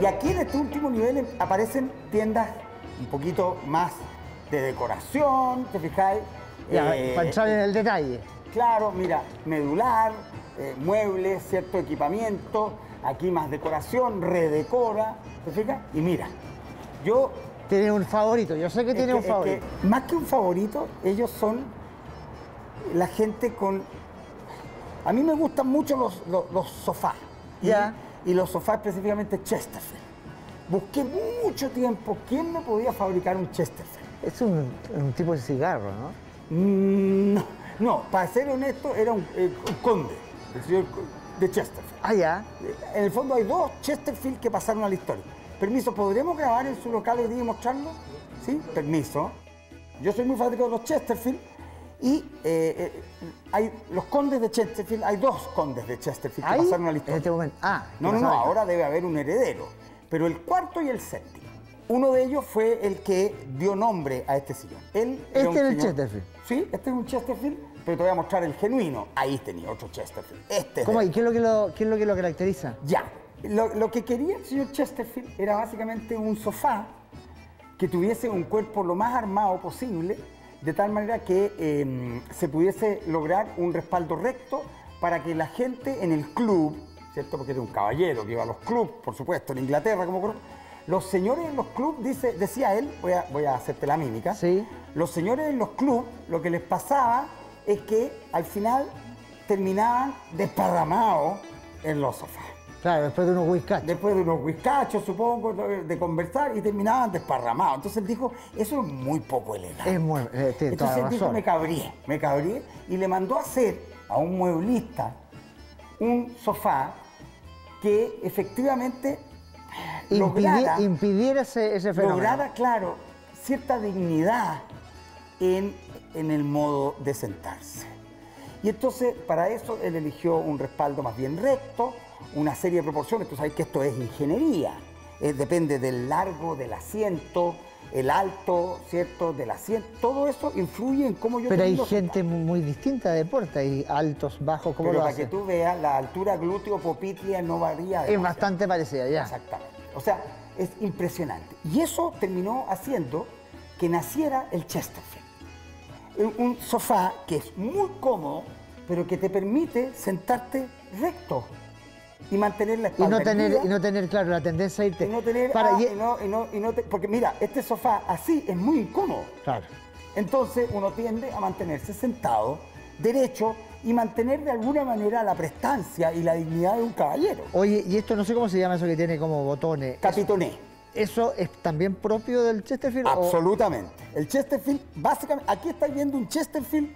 Y aquí en este último nivel em- aparecen tiendas un poquito más de decoración, ¿te fijáis? Ya, Eh, para entrar en el detalle. Claro, mira, medular, eh, muebles, cierto equipamiento, aquí más decoración, redecora, ¿te fijas? Y mira, yo... Tiene un favorito, yo sé que tiene que- un favorito. que más que un favorito, ellos son la gente con... A mí me gustan mucho los, los- los sofás. Ya. Y los sofás específicamente Chesterfield. Busqué mucho tiempo quién me podía fabricar un Chesterfield. Es un, un tipo de cigarro, ¿no? Mm, No, no, para ser honesto, era un, eh, un conde, el señor de Chesterfield. Ah, ya. En el fondo hay dos Chesterfield que pasaron a la historia. Permiso, ¿podremos grabar en su local hoy día y mostrarlo? Sí, permiso. Yo soy muy fanático de los Chesterfield y eh, eh, hay los condes de Chesterfield, hay dos condes de Chesterfield que Ahí, pasaron a la en historia. este momento. Ah, No, que no, no, ahora debe haber un heredero. Pero el cuarto y el séptimo. Uno de ellos fue el que dio nombre a este sillón. Él Este era el Chesterfield. Sí, este es un Chesterfield, pero te voy a mostrar el genuino. Ahí tenía otro Chesterfield. Este es ¿Cómo? ¿Y qué es lo que lo, qué es lo, que lo caracteriza? Ya. Lo, lo que quería el señor Chesterfield era básicamente un sofá que tuviese un cuerpo lo más armado posible, de tal manera que eh, se pudiese lograr un respaldo recto para que la gente en el club, ¿cierto? Porque era un caballero que iba a los clubs, por supuesto, en Inglaterra, como los señores en los clubs, dice, decía él, voy a, voy a hacerte la mímica, Sí. los señores en los clubs, lo que les pasaba es que al final terminaban desparramados en los sofás. Claro, después de unos whiskachos. Después de unos whiskachos, supongo, de conversar y terminaban desparramados. Entonces él dijo, eso es muy poco elegante. Es muy- eh, tiene toda Entonces la dijo, razón. me cabrié, me cabrié y le mandó a hacer a un mueblista un sofá que efectivamente Impidi- lograra, impidiera ese, ese fenómeno. lograra, claro, cierta dignidad en, en el modo de sentarse. Y entonces, para eso, él eligió un respaldo más bien recto, una serie de proporciones. Tú sabes que esto es ingeniería. Eh, depende del largo del asiento, el alto, ¿cierto? Del asiento. Todo eso influye en cómo yo Pero hay gente muy distinta de porte, hay altos, bajos, ¿cómo Pero lo para que tú veas, la altura glúteo-popitlia no varía Es demasiado. bastante parecida, ya. Exactamente. O sea, es impresionante. Y eso terminó haciendo que naciera el Chesterfield. Un sofá que es muy cómodo, pero que te permite sentarte recto y mantener la Y espalda no tener, erguida, y no tener, claro, la tendencia a irte. y no tener... Para, ah, y- y no- y no- y no te- porque mira, este sofá así es muy incómodo. Claro. Entonces uno tiende a mantenerse sentado, derecho, y mantener de alguna manera la prestancia y la dignidad de un caballero. Oye, y esto no sé cómo se llama eso que tiene como botones. Capitoné. ¿Eso es también propio del Chesterfield? o- Absolutamente. El Chesterfield, básicamente, aquí estáis viendo un Chesterfield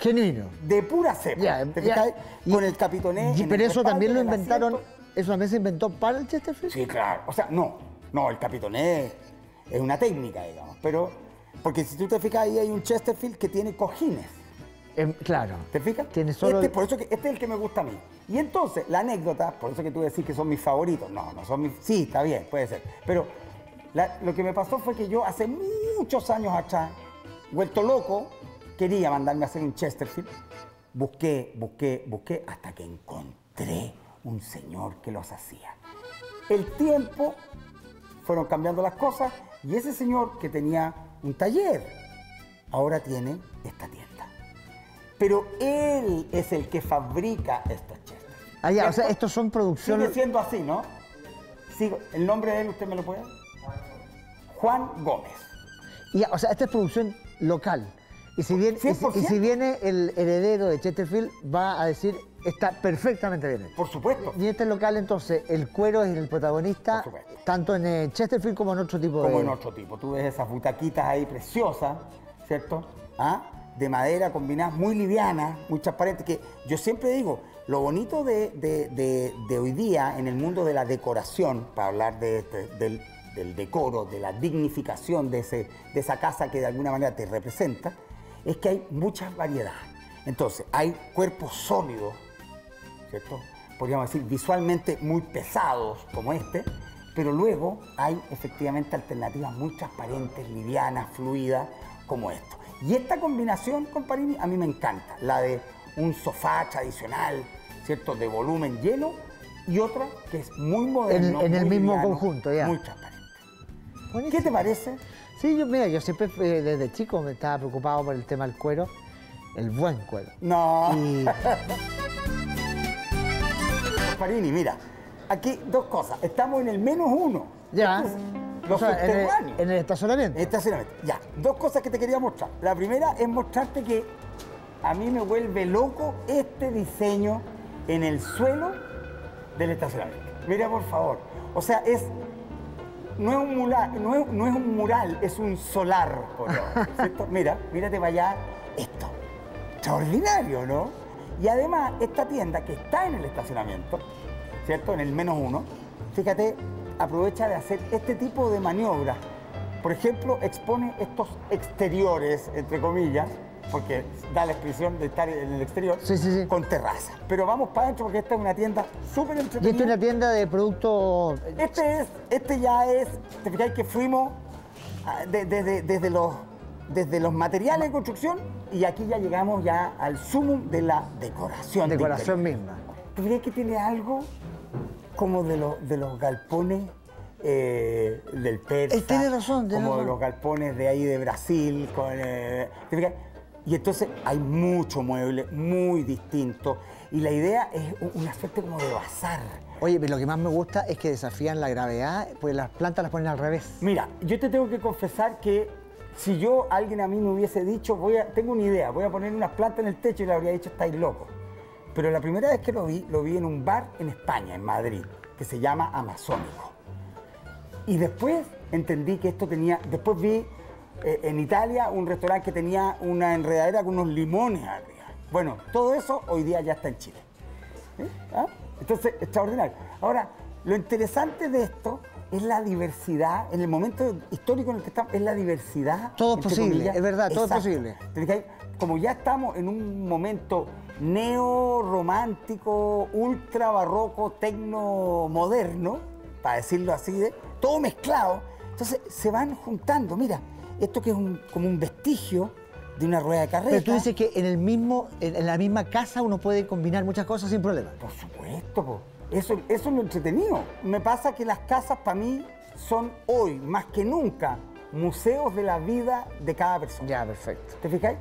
Genuino. de pura cepa. Ya, ¿te ya. Y- Con el capitoné. y- en pero el eso también lo inventaron, eso también se inventó para el Chesterfield. Sí, claro. O sea, no, no, el capitoné es una técnica, digamos. Pero, porque si tú te fijas, ahí hay un Chesterfield que tiene cojines. Em, claro. ¿Te fijas? Tiene solo. Este, por eso que, este es el que me gusta a mí. Y entonces, la anécdota, por eso que tú decís que son mis favoritos. No, no son mis. Sí, está bien, puede ser. Pero la- lo que me pasó fue que yo hace muchos años atrás, vuelto loco, quería mandarme a hacer un Chesterfield. Busqué, busqué, busqué, hasta que encontré un señor que los hacía. El tiempo fueron cambiando las cosas y ese señor que tenía un taller, ahora tiene esta tienda. Pero él es el que fabrica estos Chesterfield. Ah, ya, o sea, Esto estos son Sigue producciones. siendo así, ¿no? Sigo. ¿El nombre de él usted me lo puede? Juan Gómez. Ya, o sea, esta es producción local. Y si, viene, y si- y si 100%. viene el heredero de Chesterfield, va a decir, está perfectamente bien hecho. Por supuesto. Y este local, entonces, el cuero es el protagonista, tanto en eh, Chesterfield como en otro tipo Como de... en otro tipo. Tú ves esas butaquitas ahí preciosas, ¿cierto? ¿Ah? De madera combinadas, muy livianas, muy transparentes. Que yo siempre digo, lo bonito de, de- de- de hoy día en el mundo de la decoración, para hablar de este- del, del decoro, de la dignificación de, ese, de esa casa que de alguna manera te representa, es que hay muchas variedades. Entonces, hay cuerpos sólidos, ¿cierto? Podríamos decir visualmente muy pesados como este, pero luego hay efectivamente alternativas muy transparentes, livianas, fluidas como esto. Y esta combinación, comparini, a mí me encanta, la de un sofá tradicional, ¿cierto? De volumen lleno y otra que es muy moderno. en el muy mismo liviano, conjunto, ya. Muy transparente. Buenísimo. ¿Qué te parece? Sí, yo, mira, yo siempre eh, desde chico me estaba preocupado por el tema del cuero, el buen cuero. No. Y Farini, mira, aquí dos cosas. Estamos en el menos uno. ya, es o Los sea, en, el, subterráneos. en el estacionamiento. Estacionamiento. Ya, dos cosas que te quería mostrar. La primera es mostrarte que a mí me vuelve loco este diseño en el suelo del estacionamiento. Mira, por favor. O sea, es. No es un mural, no es, no es un mural, es un solar, ¿cierto? Mira, mírate para allá esto. Extraordinario, ¿no? Y además, esta tienda que está en el estacionamiento, ¿cierto? En el menos uno, fíjate, aprovecha de hacer este tipo de maniobras. Por ejemplo, expone estos exteriores, entre comillas, porque da la expresión de estar en el exterior, Sí, sí, sí. con terraza. Pero vamos para adentro porque esta es una tienda súper Y esto es entretenida. una tienda de productos. Este es, este ya es, te fijáis que fuimos ah, de- desde, desde los, desde los materiales de construcción y aquí ya llegamos ya al sumum de la decoración. de Decoración misma. ¿Te fijas que tiene algo como de, los de los galpones eh, del Persa? Eh, tiene razón, tiene Como de los galpones de ahí de Brasil. Con, eh. Y entonces hay mucho mueble, muy distinto. Y la idea es una suerte como de bazar. Oye, pero lo que más me gusta es que desafían la gravedad, pues las plantas las ponen al revés. Mira, yo te tengo que confesar que si yo, alguien a mí me hubiese dicho, voy a, tengo una idea, voy a poner unas plantas en el techo y le habría dicho, estáis locos. Pero la primera vez que lo vi, lo vi en un bar en España, en Madrid, que se llama Amazónico. Y después entendí que esto tenía, después vi eh, en Italia un restaurante que tenía una enredadera con unos limones arriba. Bueno, todo eso hoy día ya está en Chile. ¿Eh? ¿Ah? Entonces, extraordinario. Ahora, lo interesante de esto es la diversidad, en el momento histórico en el que estamos, es la diversidad. Todo es posible, es verdad, todo es posible. Como ya estamos en un momento neo-romántico, ultra barroco, tecno moderno, para decirlo así, de, todo mezclado, entonces se van juntando. Mira, esto que es un- como un vestigio de una rueda de carreta. Pero tú dices que en el mismo, en, en la misma casa uno puede combinar muchas cosas sin problema. Por supuesto, po. Eso, eso es lo entretenido. Me pasa que las casas para mí son hoy, más que nunca, museos de la vida de cada persona. Ya, perfecto. ¿Te fijáis?